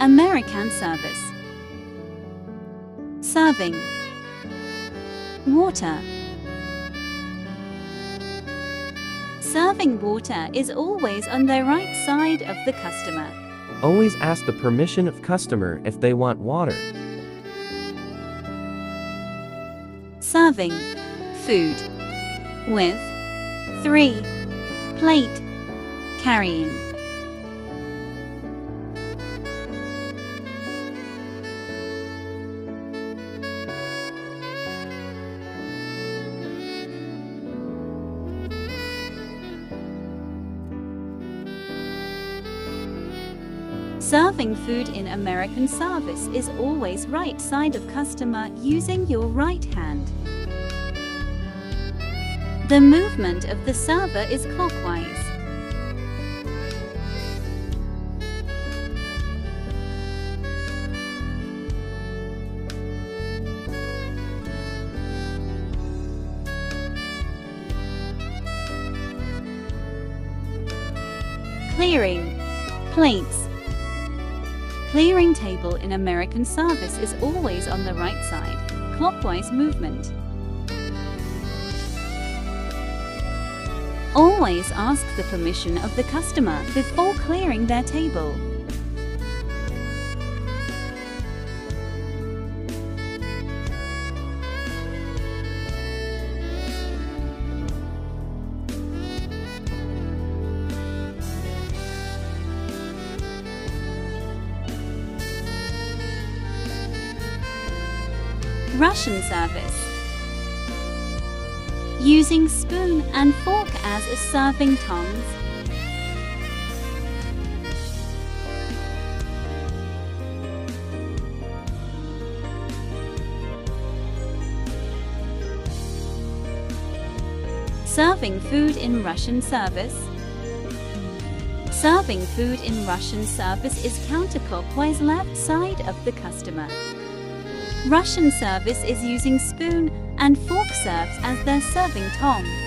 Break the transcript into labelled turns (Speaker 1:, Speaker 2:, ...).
Speaker 1: American service. Serving. Water. Serving water is always on the right side of the customer.
Speaker 2: Always ask the permission of customer if they want water.
Speaker 1: Serving. Food. With. 3. Plate. Carrying. Serving food in American service is always right side of customer using your right hand. The movement of the server is clockwise. Clearing. Plates. Clearing table in American service is always on the right side, clockwise movement. Always ask the permission of the customer before clearing their table. Russian service. Using spoon and fork as a serving tongs. Serving food in Russian service. Serving food in Russian service is counterclockwise left side of the customer. Russian service is using spoon and fork serves as their serving tong.